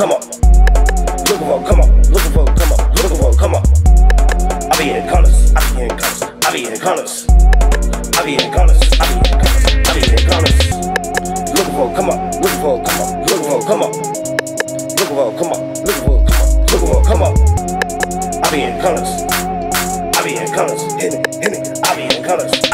come on. Looking for, come on, looking for, come on, looking for, come on. I be in corners, I be in corners, I be in corners. I be in corners, I be in corners, I be in corners. Looking for, come on, looking for, come on, looking for, come on. Looking for, come on, looking for, come on, looking for, come on. I be in corners, I be in corners, hit it, hit it, I be in corners.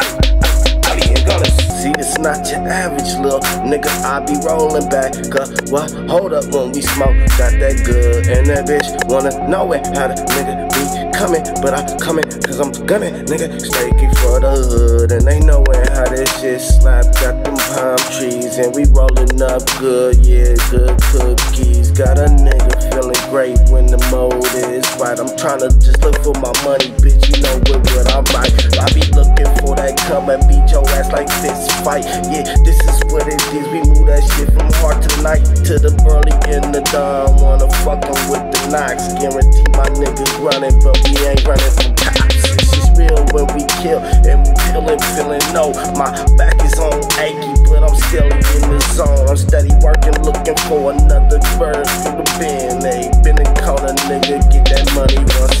Not your average little nigga. I be rolling back. Cause what? Hold up when we smoke. Got that good. And that bitch wanna know it. How the nigga be coming. But I coming cause I'm gunning. Nigga, staking for the hood. And they knowin' how this shit slap. Got them palm trees. And we rolling up good. Yeah, good cookies. Got a nigga feeling great when the mode is right. I'm tryna just look for my money, bitch. You know ass like fist fight. Yeah, this is what it is. We move that shit from heart to night to the burly in the dawn. Wanna fuckin' with the knocks. Guarantee my niggas running, but we ain't running from cops. It's real when we kill and we feeling, feeling no. My back is on achy, but I'm still in the zone. I'm steady working, looking for another bird through the bin. They been and caught a nigga, get that money, run